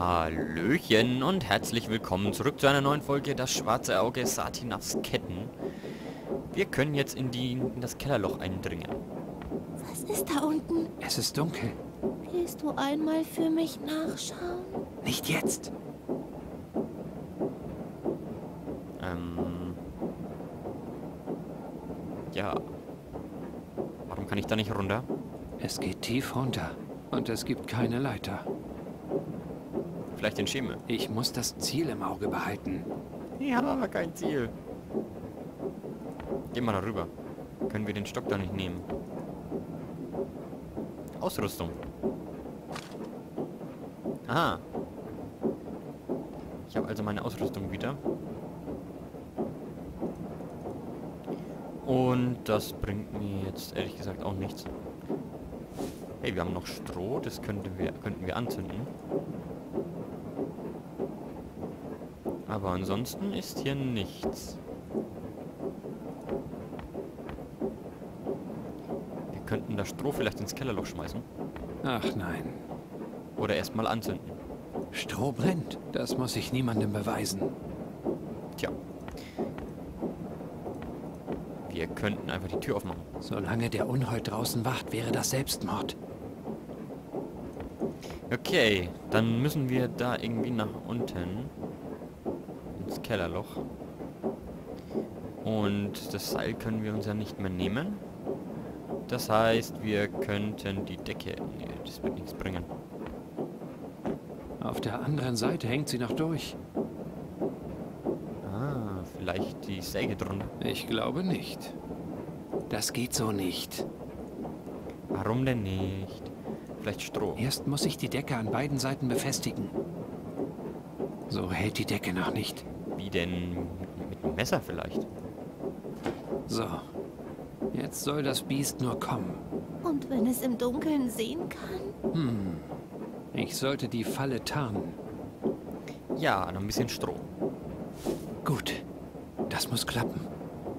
Hallöchen und herzlich willkommen zurück zu einer neuen Folge Das schwarze Auge Satinas Ketten. Wir können jetzt in, die, in das Kellerloch eindringen. Was ist da unten? Es ist dunkel. Willst du einmal für mich nachschauen? Nicht jetzt. Ähm... Ja. Warum kann ich da nicht runter? Es geht tief runter. Und es gibt keine Leiter. Vielleicht den Schemel. Ich muss das Ziel im Auge behalten. Ich habe aber kein Ziel. Geh mal darüber. Können wir den Stock da nicht nehmen? Ausrüstung. Aha. Ich habe also meine Ausrüstung wieder. Und das bringt mir jetzt ehrlich gesagt auch nichts. Hey, wir haben noch Stroh, das könnten wir, könnten wir anzünden. Aber ansonsten ist hier nichts. Wir könnten das Stroh vielleicht ins Kellerloch schmeißen. Ach nein. Oder erstmal anzünden. Stroh brennt. Das muss ich niemandem beweisen. Tja. Wir könnten einfach die Tür aufmachen. Solange der Unhold draußen wacht, wäre das Selbstmord. Okay, dann müssen wir da irgendwie nach unten. Ins Kellerloch. Und das Seil können wir uns ja nicht mehr nehmen. Das heißt, wir könnten die Decke... Nee, das wird nichts bringen. Auf der anderen Seite hängt sie noch durch. Ah, vielleicht die Säge drunter. Ich glaube nicht. Das geht so nicht. Warum denn nicht? Vielleicht Stroh. Erst muss ich die Decke an beiden Seiten befestigen. So hält die Decke noch nicht. Wie denn? Mit, mit einem Messer vielleicht? So. Jetzt soll das Biest nur kommen. Und wenn es im Dunkeln sehen kann? Hm. Ich sollte die Falle tarnen. Ja, noch ein bisschen Stroh. Gut. Das muss klappen.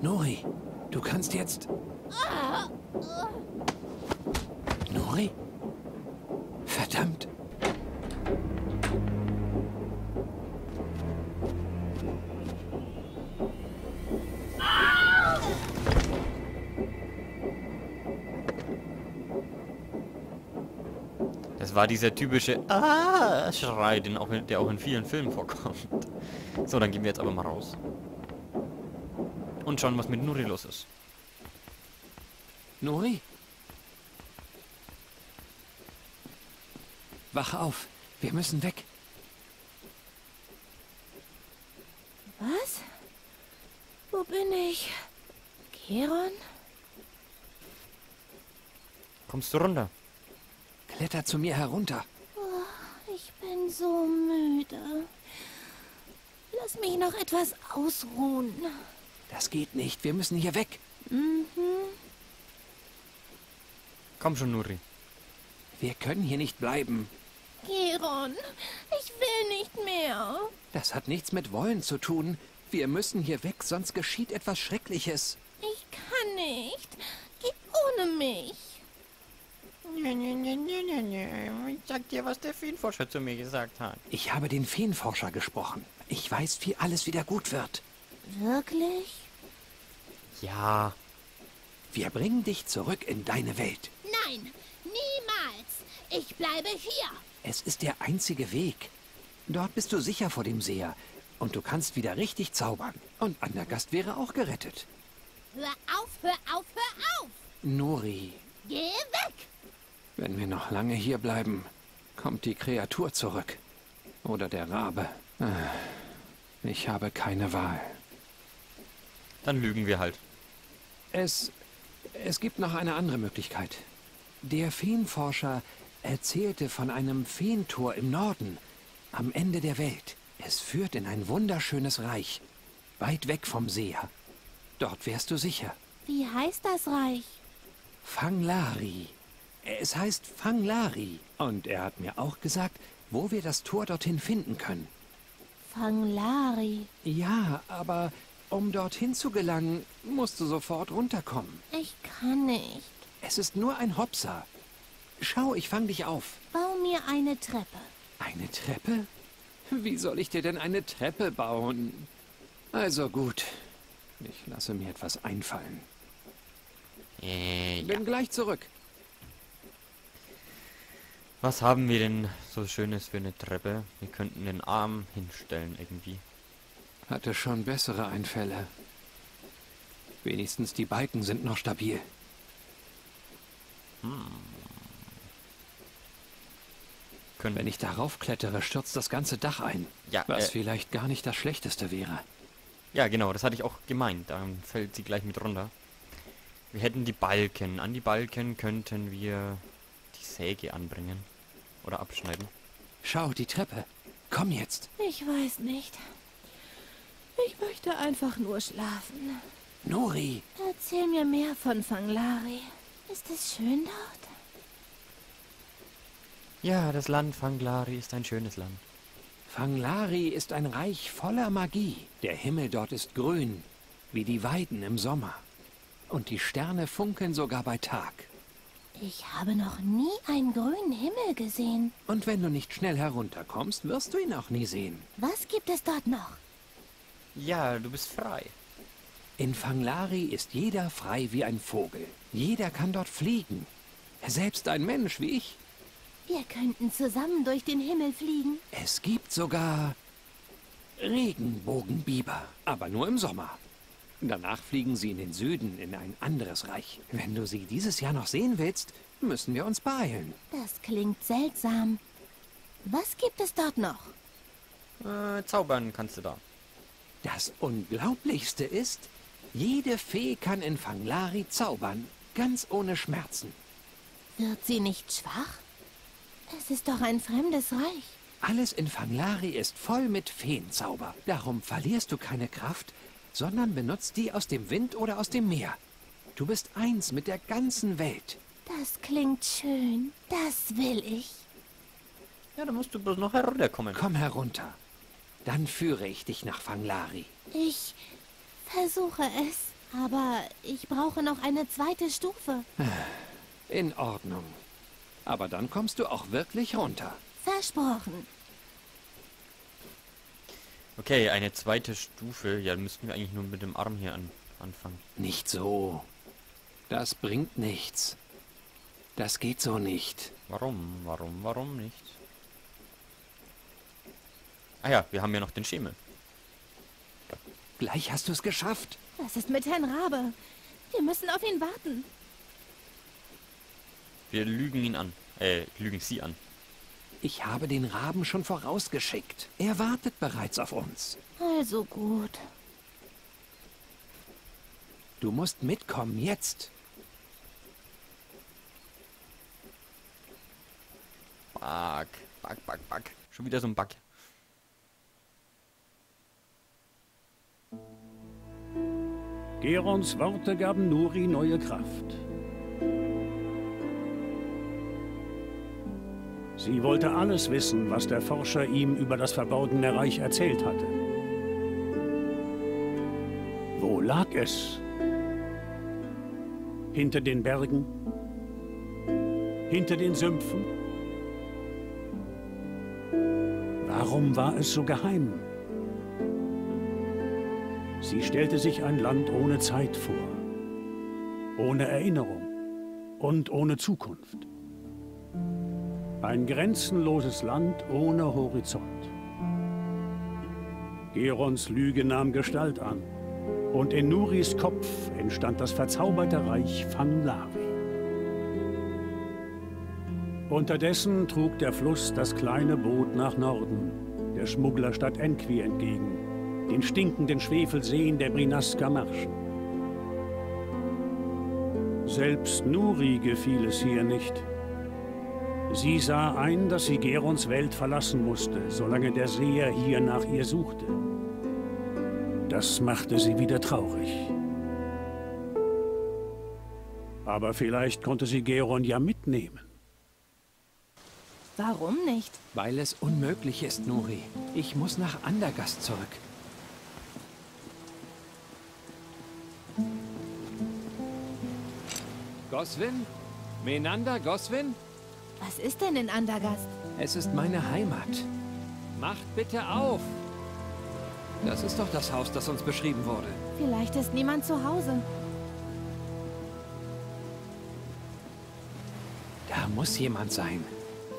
Nori, du kannst jetzt... Nori? War dieser typische Ah-Schrei, den auch in, der auch in vielen Filmen vorkommt. So, dann gehen wir jetzt aber mal raus. Und schauen, was mit Nuri los ist. Nori? Wach auf. Wir müssen weg. Was? Wo bin ich? Keron? Kommst du runter? Kletter zu mir herunter. Ich bin so müde. Lass mich noch etwas ausruhen. Das geht nicht. Wir müssen hier weg. Mhm. Komm schon, Nuri. Wir können hier nicht bleiben. Keron, ich will nicht mehr. Das hat nichts mit Wollen zu tun. Wir müssen hier weg, sonst geschieht etwas Schreckliches. Ich kann nicht. Geh ohne mich. Nö, nö, nö, nö, nö, nö. Ich sag dir, was der Feenforscher zu mir gesagt hat. Ich habe den Feenforscher gesprochen. Ich weiß, wie alles wieder gut wird. Wirklich? Ja, Wir bringen dich zurück in deine Welt. Nein, niemals. Ich bleibe hier. Es ist der einzige Weg. Dort bist du sicher vor dem Seher. Und du kannst wieder richtig zaubern. Und Andergast wäre auch gerettet. Hör auf, hör auf, hör auf. Nuri, Geh weg. Wenn wir noch lange hier bleiben, kommt die Kreatur zurück. Oder der Rabe. Ah, Ich habe keine Wahl. dann lügen wir halt. Es, es gibt noch eine andere Möglichkeit. Der Feenforscher erzählte von einem Feentor im Norden, am Ende der Welt. Es führt in ein wunderschönes Reich, weit weg vom Seher. Dort wärst du sicher. Wie heißt das Reich? Fanglari. Es heißt Fanglari. Und er hat mir auch gesagt, wo wir das Tor dorthin finden können. Fanglari. Ja, aber um dorthin zu gelangen, musst du sofort runterkommen. Ich kann nicht. Es ist nur ein Hopser. Schau, ich fang dich auf. Bau mir eine Treppe. Eine Treppe? Wie soll ich dir denn eine Treppe bauen? Also gut. Ich lasse mir etwas einfallen. Äh, ja. Bin gleich zurück. Was haben wir denn so Schönes für eine Treppe? Wir könnten den Arm hinstellen irgendwie. Hatte schon bessere Einfälle. Wenigstens die Balken sind noch stabil. Können Wenn ich darauf klettere, stürzt das ganze Dach ein. Ja, Was äh, vielleicht gar nicht das Schlechteste wäre. Ja, genau, das hatte ich auch gemeint. Dann fällt sie gleich mit runter. Wir hätten die Balken. An die Balken könnten wir Säge anbringen. Oder abschneiden. Schau, die Treppe. Komm jetzt. Ich weiß nicht. Ich möchte einfach nur schlafen. Nori, Erzähl mir mehr von Fanglari. Ist es schön dort? Ja, das Land Fanglari ist ein schönes Land. Fanglari ist ein Reich voller Magie. Der Himmel dort ist grün, wie die Weiden im Sommer. Und die Sterne funkeln sogar bei Tag. Ich habe noch nie einen grünen Himmel gesehen. Und wenn du nicht schnell herunterkommst, wirst du ihn auch nie sehen. Was gibt es dort noch? Ja, du bist frei. In Fanglari ist jeder frei wie ein Vogel. Jeder kann dort fliegen. Selbst ein Mensch wie ich. Wir könnten zusammen durch den Himmel fliegen. Es gibt sogar Regenbogenbiber, aber nur im Sommer. Danach fliegen sie in den Süden in ein anderes Reich. Wenn du sie dieses Jahr noch sehen willst, müssen wir uns beeilen. Das klingt seltsam. Was gibt es dort noch? Äh, zaubern kannst du da. Das Unglaublichste ist, jede Fee kann in Fanglari zaubern, ganz ohne Schmerzen. Wird sie nicht schwach? Es ist doch ein fremdes Reich. Alles in Fanglari ist voll mit Feenzauber. Darum verlierst du keine Kraft, sondern benutzt die aus dem Wind oder aus dem Meer. Du bist eins mit der ganzen Welt. Das klingt schön. Das will ich. Ja, da musst du bloß noch herunterkommen. Komm herunter. Dann führe ich dich nach Fanglari. Ich versuche es. Aber ich brauche noch eine zweite Stufe. In Ordnung. Aber dann kommst du auch wirklich runter. Versprochen. Okay, eine zweite Stufe. Ja, dann müssten wir eigentlich nur mit dem Arm hier an, anfangen. Nicht so. Das bringt nichts. Das geht so nicht. Warum? Warum? Warum nicht? Ah ja, wir haben ja noch den Schemel. Gleich hast du es geschafft. Was ist mit Herrn Rabe? Wir müssen auf ihn warten. Wir lügen ihn an. Äh, lügen sie an. Ich habe den Raben schon vorausgeschickt. Er wartet bereits auf uns. Also gut. Du musst mitkommen jetzt. Bug. Bug, bug, bug. Schon wieder so ein Bug. Gerons Worte gaben Nuri neue Kraft. Sie wollte alles wissen, was der Forscher ihm über das verborgene Reich erzählt hatte. Wo lag es? Hinter den Bergen? Hinter den Sümpfen? Warum war es so geheim? Sie stellte sich ein Land ohne Zeit vor, ohne Erinnerung und ohne Zukunft. Ein grenzenloses Land ohne Horizont. Gerons Lüge nahm Gestalt an und in Nuris Kopf entstand das verzauberte Reich Fanglari. Unterdessen trug der Fluss das kleine Boot nach Norden, der Schmugglerstadt Enqui entgegen, den stinkenden Schwefelseen der Brinaska Marschen. Selbst Nuri gefiel es hier nicht. Sie sah ein, dass sie Gerons Welt verlassen musste, solange der Seher hier nach ihr suchte. Das machte sie wieder traurig. Aber vielleicht konnte sie Geron ja mitnehmen. Warum nicht? Weil es unmöglich ist, Nuri. Ich muss nach Andergast zurück. Goswin? Menander, Goswin? Was ist denn in Andergast? Es ist meine Heimat. Macht bitte auf! Das ist doch das Haus, das uns beschrieben wurde. Vielleicht ist niemand zu Hause. Da muss jemand sein.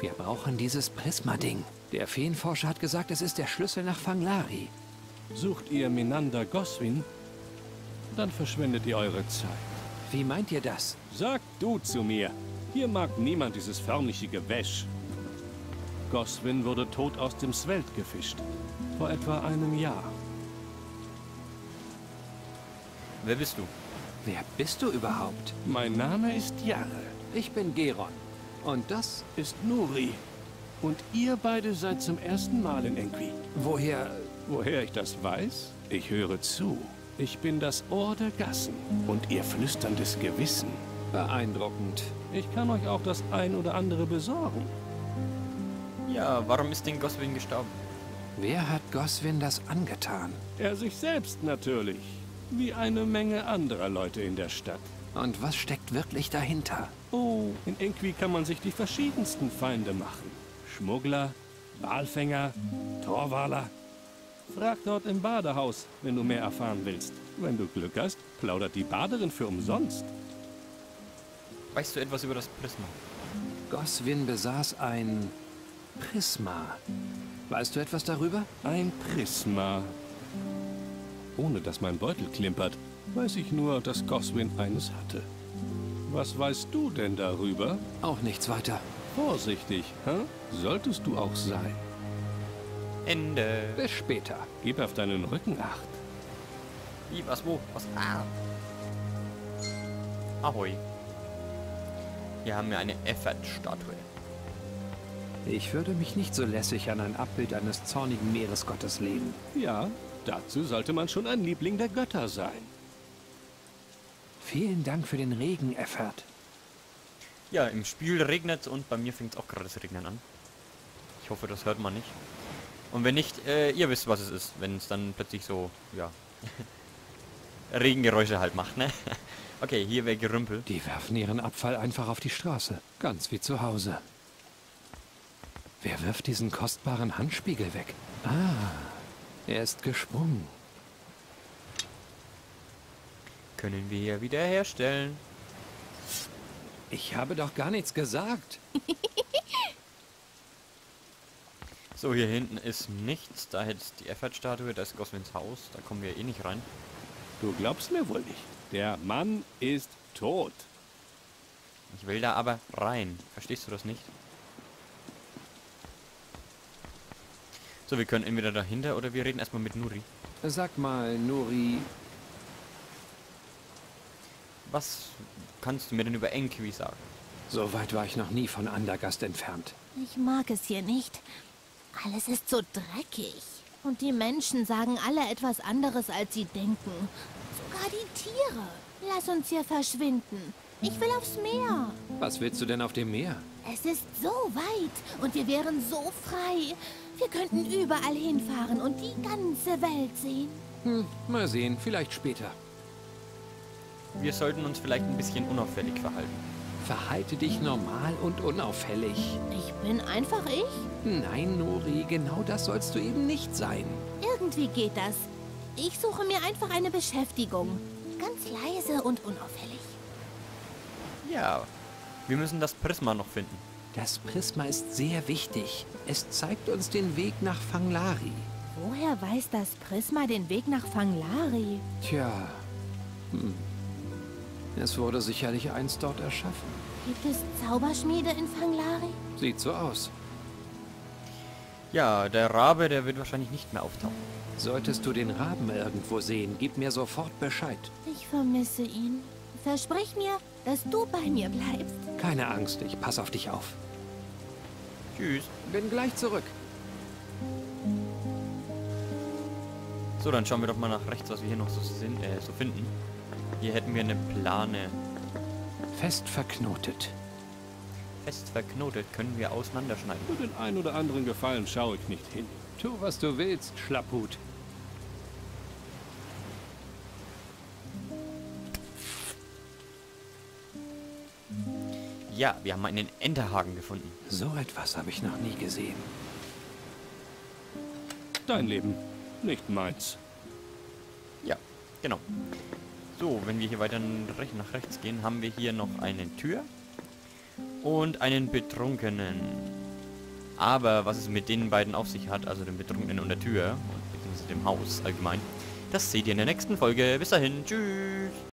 Wir brauchen dieses Prisma-Ding. Der Feenforscher hat gesagt, es ist der Schlüssel nach Fanglari. Sucht ihr Menander Goswin? Dann verschwendet ihr eure Zeit. Wie meint ihr das? Sag du zu mir. Hier mag niemand dieses förmliche Gewäsch. Goswin wurde tot aus dem Sveld gefischt. Vor etwa einem Jahr. Wer bist du? Wer bist du überhaupt? Mein Name ist Jarre. Ich bin Geron. Und das? Ist Nuri. Und ihr beide seid zum ersten Mal in Enqui. Woher? Woher ich das weiß? Ich höre zu. Ich bin das Ohr der Gassen und ihr flüsterndes Gewissen. Beeindruckend. Ich kann euch auch das ein oder andere besorgen. Ja, warum ist denn Goswin gestorben? Wer hat Goswin das angetan? Er sich selbst natürlich. Wie eine Menge anderer Leute in der Stadt. Und was steckt wirklich dahinter? Oh, in Enqui kann man sich die verschiedensten Feinde machen. Schmuggler, Walfänger, Torwaler. Frag dort im Badehaus, wenn du mehr erfahren willst. Wenn du Glück hast, plaudert die Baderin für umsonst. Weißt du etwas über das Prisma? Goswin besaß ein Prisma. Weißt du etwas darüber? Ein Prisma. Ohne dass mein Beutel klimpert, weiß ich nur, dass Goswin eines hatte. Was weißt du denn darüber? Auch nichts weiter. Vorsichtig, hä? Solltest du auch sein. Ende. Bis später. Gib auf deinen Rücken acht. Wie, was, wo? Was? Ah. Ahoi. Hier haben wir eine Effert-Statue. Ich würde mich nicht so lässig an ein Abbild eines zornigen Meeresgottes legen. Ja, dazu sollte man schon ein Liebling der Götter sein. Vielen Dank für den Regen, Effert. Ja, im Spiel regnet und bei mir fängt es auch gerade das Regnen an. Ich hoffe, das hört man nicht. Und wenn nicht, äh, ihr wisst, was es ist, wenn es dann plötzlich so, ja, Regengeräusche halt macht, ne? okay, hier wäre Gerümpel. Die werfen ihren Abfall einfach auf die Straße. Ganz wie zu Hause. Wer wirft diesen kostbaren Handspiegel weg? Ah, er ist gesprungen. Können wir hier wieder herstellen. Ich habe doch gar nichts gesagt. So, hier hinten ist nichts. Da hätte die Effert-Statue, da ist Goswins Haus. Da kommen wir eh nicht rein. Du glaubst mir wohl nicht. Der Mann ist tot. Ich will da aber rein. Verstehst du das nicht? So, wir können entweder dahinter oder wir reden erstmal mit Nuri. Sag mal, Nuri, Was kannst du mir denn über Enki sagen? so weit war ich noch nie von Andergast entfernt. Ich mag es hier nicht. Alles ist so dreckig. Und die Menschen sagen alle etwas anderes, als sie denken. Tiere. Lass uns hier verschwinden. Ich will aufs Meer. Was willst du denn auf dem Meer? Es ist so weit und wir wären so frei. Wir könnten überall hinfahren und die ganze Welt sehen. Hm, mal sehen, vielleicht später. Wir sollten uns vielleicht ein bisschen unauffällig verhalten. Verhalte dich normal und unauffällig. Ich bin einfach ich. Nein, Nori, genau das sollst du eben nicht sein. Irgendwie geht das. Ich suche mir einfach eine Beschäftigung. Ganz leise und unauffällig. Ja, wir müssen das Prisma noch finden. Das Prisma ist sehr wichtig. Es zeigt uns den Weg nach Fanglari. Woher weiß das Prisma den Weg nach Fanglari? Tja, hm. es wurde sicherlich einst dort erschaffen. Gibt es Zauberschmiede in Fanglari? Sieht so aus. Ja, der Rabe, der wird wahrscheinlich nicht mehr auftauchen. Solltest du den Raben irgendwo sehen, gib mir sofort Bescheid. Ich vermisse ihn. Versprich mir, dass du bei mir bleibst. Keine Angst, ich pass auf dich auf. Tschüss. Bin gleich zurück. So, dann schauen wir doch mal nach rechts, was wir hier noch so, sind, äh, so finden. Hier hätten wir eine Plane. Fest verknotet. Fest verknotet, können wir auseinanderschneiden. Für den ein oder anderen Gefallen schaue ich nicht hin. Tu, was du willst, Schlapphut. Ja, wir haben einen Enterhaken gefunden. So etwas habe ich noch nie gesehen. Dein Leben, nicht meins. Ja, genau. So, wenn wir hier weiter nach rechts gehen, haben wir hier noch eine Tür und einen Betrunkenen. Aber was es mit den beiden auf sich hat, also dem Betrunkenen und der Tür, beziehungsweise dem Haus allgemein, das seht ihr in der nächsten Folge. Bis dahin, tschüss!